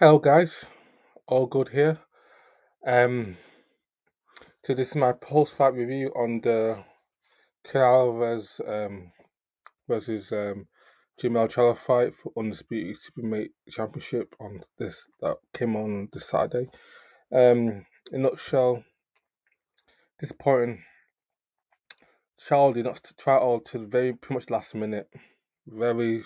Hello guys, all good here. Um, so this is my post-fight review on the Canelo versus um versus um Jermell Charlo fight for undisputed supermate championship on this that came on this Saturday. Um, in a nutshell, disappointing. Charlo did not try all to the very pretty much last minute. Very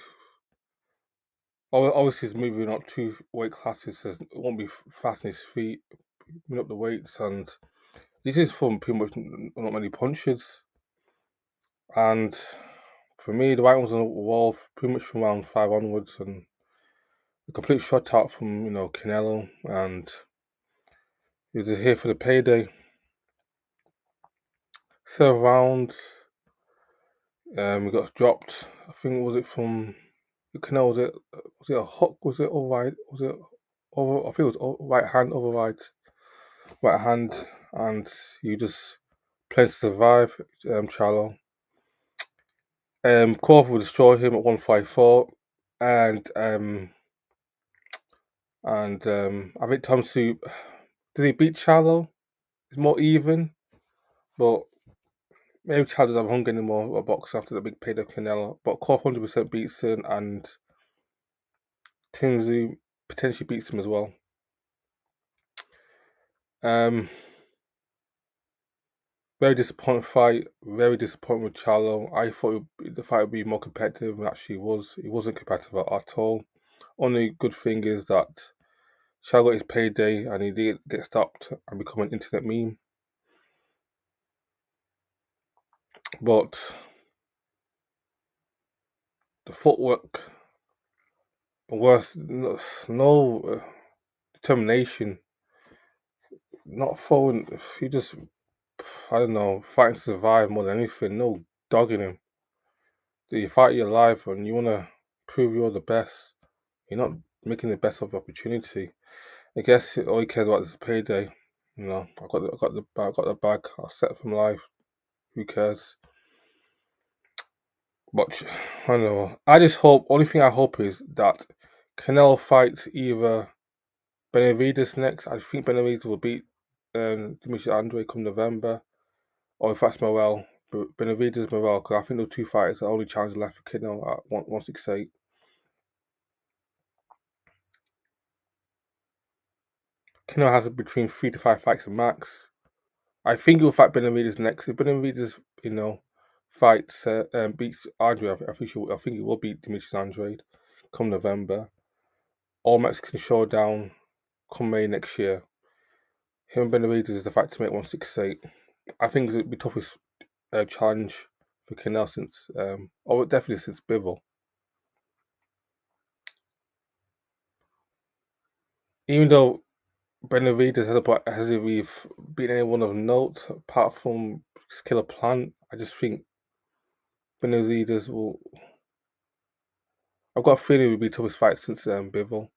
obviously he's moving up two weight classes, so it won't be fast on his feet, moving up the weights, and this is from pretty much not many punches. And for me, the right was on the wall pretty much from round five onwards, and a complete shutout from you know Canelo, and he was here for the payday. Seven rounds, um, he got dropped. I think was it from Canelo? Was it was it a hook? Was it override? Was it over? I think it was right hand override, right hand, and you just plan to survive. Um, Charlo. Um, Crawford will destroy him at one five four, and um, and um, I think Tim Tszyu did he beat Charlo? It's more even, but maybe Charlo doesn't have hunger anymore a box after the big payday of Canelo. But hundred percent beats him, and Tim potentially beats him as well. Um, very disappointing fight. Very disappointing with Charlo. I thought the fight would be more competitive, actually was. It wasn't competitive at all. Only good thing is that Charlo got his payday, and he did get stopped and become an internet meme. But the footwork, worse, no, determination, not throwing. He just I don't know, fighting to survive more than anything. No dogging him. You fight your life and you want to prove you're the best. You're not making the best of the opportunity. I guess all he cares about is payday. You know, I got the, I got the I got the bag. I set from life. Who cares? But I don't know. I just hope. Only thing I hope is that Canelo fights either Benavidez next. I think Benavidez will beat um, Demetrius Andrade come November, or if that's Morrell, Benavidez Morrell, because I think the two fighters are only challenge left for Canelo at 168. Canelo has between three to five fights max. I think he'll fight Benavidez next. If Benavidez, you know, fights uh, um, beats Andrade, I think he will, I think he will beat Demetrius Andrade come November. All Mexican showdown come May next year. Him and Benavidez is the fact to make 168. I think it'd be toughest uh, challenge for Canelo since, um, or definitely since Bivol. Even though Benavidez has a has he been anyone of note apart from Caleb Plant, I just think Benavidez will. I've got a feeling it would be toughest fight since um, Bivol.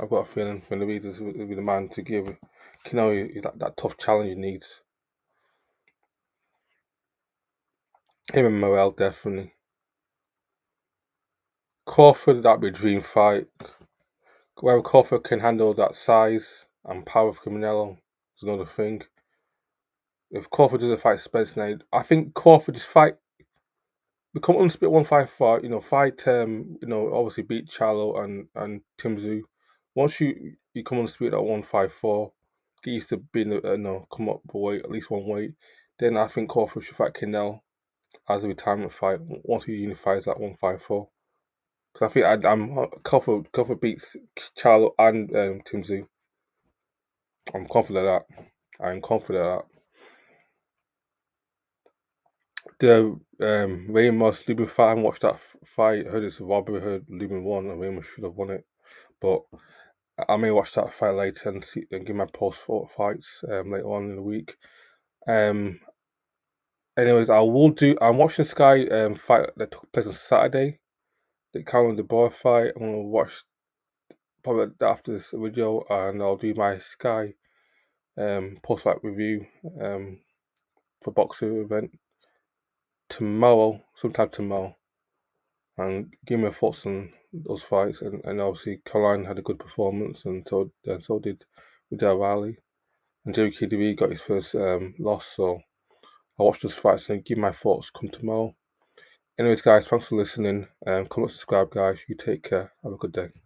I've got a feeling when the Benavidez will be the man to give Canelo that, that tough challenge he needs. Him and Morrell definitely. Crawford, that'd be a dream fight. Whether Crawford can handle that size and power of Canelo is another thing. If Crawford doesn't fight Spence Knight, I think Crawford just fight become unsplit one fight, you know, fight um, you know, obviously beat Charlo and and Tim Tszyu once you you come speed at one five four, get used to being uh, you know come up a weight at least one weight. Then I think Crawford should fight Canelo as a retirement fight once he unifies at one five four. Because I think I, am uh, Crawford Crawford beats Charlo and um, Tim Tszyu. I'm confident of that. I'm confident of that. The um, Ramos Lubin fight, I watched that fight. I heard it's a robbery. I heard Lubin won, and Ramos should have won it. But I may watch that fight later and, see, and give my post for fights um, later on in the week. Um, anyways, I will do. I'm watching Sky um, fight that took place on Saturday. The Conor De Boer fight. I'm gonna watch probably after this video, and I'll do my Sky um, post fight review um, for boxing event tomorrow, sometime tomorrow. and give me thoughts on those fights. And, and obviously, Caroline had a good performance, and so and so did Udal Riley. And Jerry KDB got his first um, loss, so I'll watch those fights and give my thoughts come tomorrow. Anyways, guys, thanks for listening. Um, comment, subscribe, guys. You take care. Have a good day.